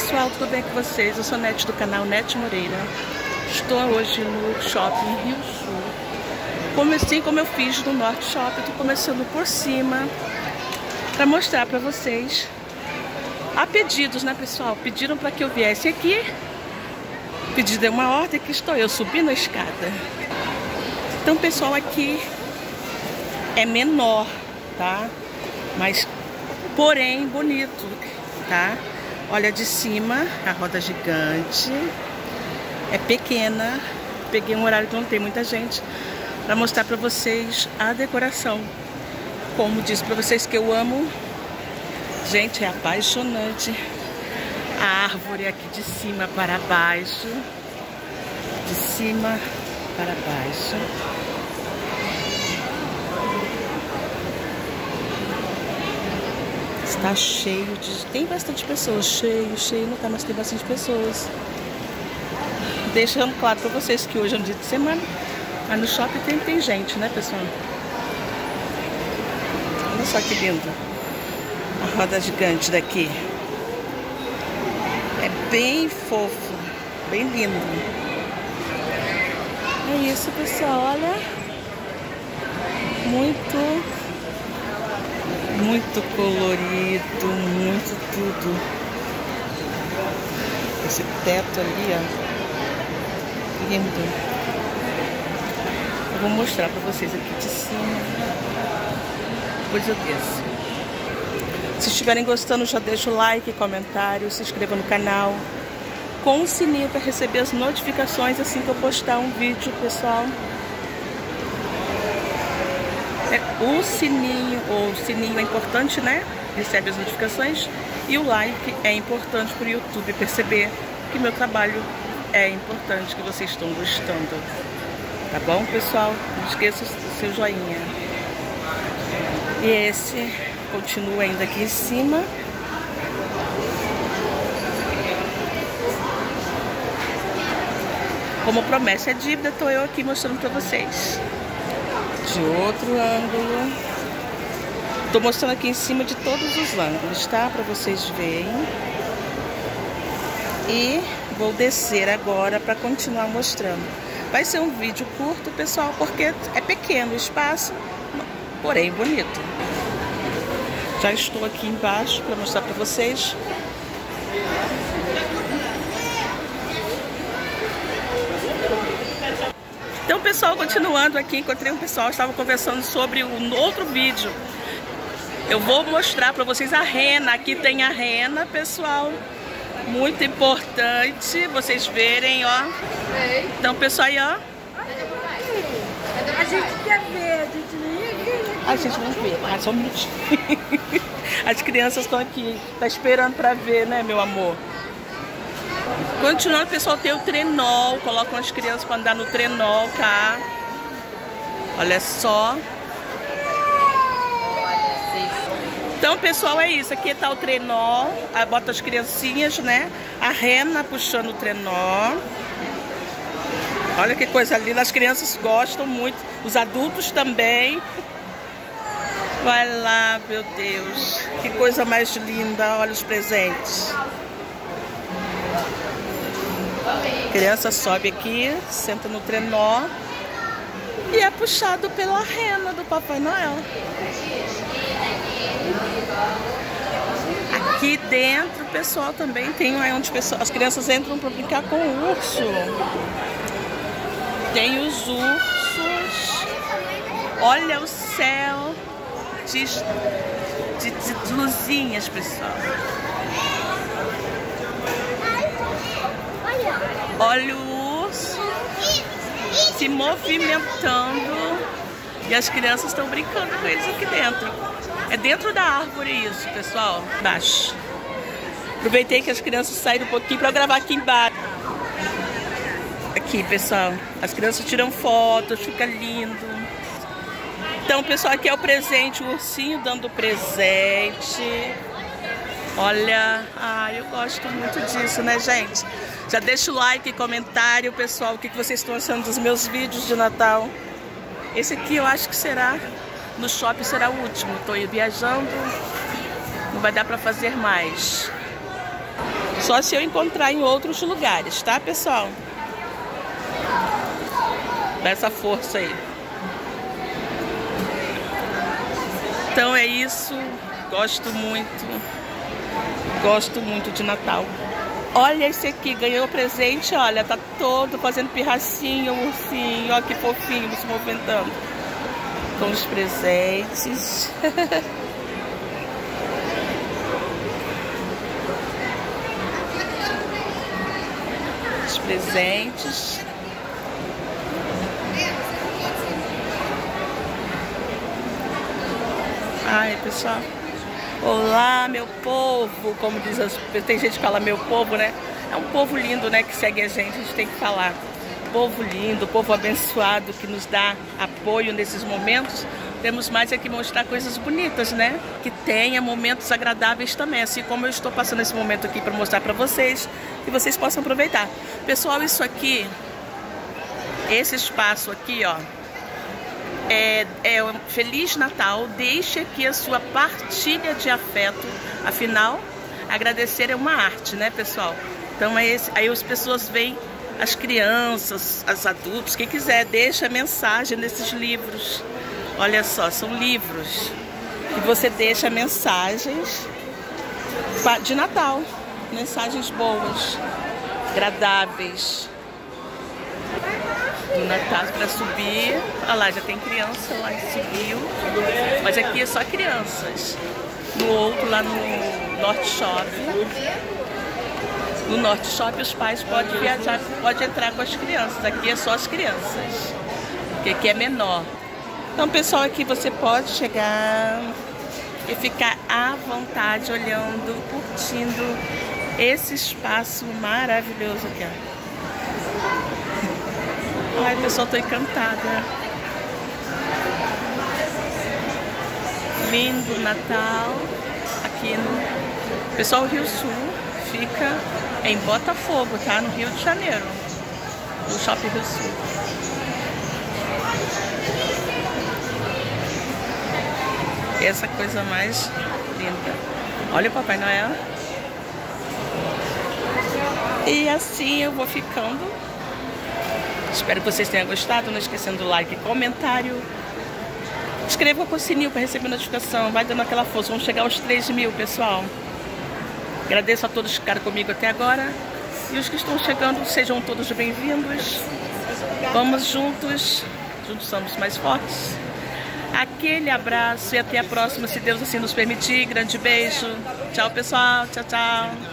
pessoal, tudo bem com vocês? Eu sou Nete do canal Nete Moreira. Estou hoje no shopping Rio Sul. Assim como eu fiz no Norte Shopping, estou começando por cima para mostrar para vocês. Há pedidos, né, pessoal? Pediram para que eu viesse aqui. Pedido é uma ordem que estou eu subindo a escada. Então, pessoal, aqui é menor, tá? Mas, porém, bonito, tá? Olha de cima, a roda gigante. É pequena. Peguei um horário que não tem muita gente para mostrar para vocês a decoração. Como disse para vocês que eu amo. Gente, é apaixonante. A árvore aqui de cima para baixo. De cima para baixo. Está cheio de. Tem bastante pessoas. Cheio, cheio, não tá, mas tem bastante pessoas. Deixando claro para vocês que hoje é um dia de semana. Mas no shopping tem, tem gente, né, pessoal? Olha só que lindo. A roda gigante daqui. É bem fofo. Bem lindo. É isso, pessoal. Olha. Muito muito colorido, muito tudo. Esse teto ali, ó, lindo. Eu vou mostrar para vocês aqui de cima. Depois eu desço. Se estiverem gostando, já deixa o like, comentário, se inscreva no canal. Com o sininho para receber as notificações assim que eu postar um vídeo, pessoal. É, o sininho, o sininho é importante, né? Recebe as notificações. E o like é importante para o YouTube perceber que meu trabalho é importante, que vocês estão gostando. Tá bom, pessoal? Não esqueça do seu joinha. E esse continua ainda aqui em cima. Como promessa é dívida, estou eu aqui mostrando para vocês de outro ângulo. Tô mostrando aqui em cima de todos os ângulos, tá? Para vocês verem. E vou descer agora para continuar mostrando. Vai ser um vídeo curto, pessoal, porque é pequeno o espaço, porém bonito. Já estou aqui embaixo para mostrar para vocês. Pessoal, continuando aqui, encontrei um pessoal, estava conversando sobre um outro vídeo. Eu vou mostrar para vocês a rena. Aqui tem a rena, pessoal. Muito importante vocês verem, ó. Então, pessoal, aí, ó. A gente quer ver, a gente nem A gente não vê, mas só um minutinho. As crianças estão aqui, tá esperando para ver, né, meu amor? Continuando, pessoal, tem o trenol. Colocam as crianças para andar no trenol, tá? Olha só. Então, pessoal, é isso. Aqui tá o trenol. Aí bota as criancinhas, né? A rena puxando o trenol. Olha que coisa linda. As crianças gostam muito. Os adultos também. Vai lá, meu Deus. Que coisa mais linda. Olha os presentes. A criança sobe aqui, senta no trenó e é puxado pela rena do Papai Noel. Aqui dentro, o pessoal também tem aí onde as crianças entram para brincar com o urso. Tem os ursos. Olha o céu de, de, de luzinhas, pessoal. Olha o urso se movimentando e as crianças estão brincando com eles aqui dentro. É dentro da árvore isso, pessoal. Baixo. Aproveitei que as crianças saíram um pouquinho para gravar aqui embaixo. Aqui, pessoal. As crianças tiram fotos, fica lindo. Então, pessoal, aqui é o presente, o ursinho dando presente. Olha, ah, eu gosto muito disso, né, gente? Já deixa o like comentário, pessoal, o que vocês estão achando dos meus vídeos de Natal. Esse aqui eu acho que será, no shopping será o último. Estou viajando, não vai dar para fazer mais. Só se eu encontrar em outros lugares, tá, pessoal? Dá essa força aí. Então é isso. Gosto muito. Gosto muito de Natal. Olha esse aqui, ganhou presente, olha, tá todo fazendo pirracinho, ursinho, olha que fofinho, se movimentando. Com os presentes. os presentes. Ai, pessoal. Olá, meu povo, como diz as tem gente que fala meu povo, né? É um povo lindo, né, que segue a gente, a gente tem que falar. Povo lindo, povo abençoado que nos dá apoio nesses momentos. Temos mais é que mostrar coisas bonitas, né? Que tenha momentos agradáveis também, assim como eu estou passando esse momento aqui para mostrar para vocês, que vocês possam aproveitar. Pessoal, isso aqui, esse espaço aqui, ó, é, é um Feliz Natal. Deixe aqui a sua partilha de afeto. Afinal, agradecer é uma arte, né, pessoal? Então é esse, aí as pessoas veem as crianças, os adultos, quem quiser, deixa mensagem nesses livros. Olha só, são livros que você deixa mensagens de Natal, mensagens boas, agradáveis do Natal para subir. Olha lá, já tem criança lá que subiu. Mas aqui é só crianças. No outro, lá no Norte Shopping. No Norte Shopping os pais podem viajar, podem entrar com as crianças. Aqui é só as crianças. Porque aqui é menor. Então, pessoal, aqui você pode chegar e ficar à vontade olhando, curtindo esse espaço maravilhoso aqui. Ó. Ai, pessoal, tô encantada. Lindo Natal aqui no... Pessoal, o Rio Sul fica em Botafogo, tá? No Rio de Janeiro. No Shopping Rio Sul. Essa coisa mais linda. Olha o Papai Noel. E assim eu vou ficando Espero que vocês tenham gostado. Não esquecendo do like comentário. Inscreva com o sininho para receber notificação. Vai dando aquela força. Vamos chegar aos 3 mil, pessoal. Agradeço a todos que ficaram comigo até agora. E os que estão chegando, sejam todos bem-vindos. Vamos juntos. Juntos somos mais fortes. Aquele abraço e até a próxima, se Deus assim nos permitir. Grande beijo. Tchau, pessoal. Tchau, tchau.